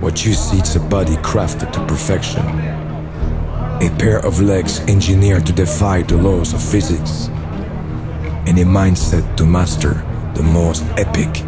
What you see is a body crafted to perfection. A pair of legs engineered to defy the laws of physics. And a mindset to master the most epic.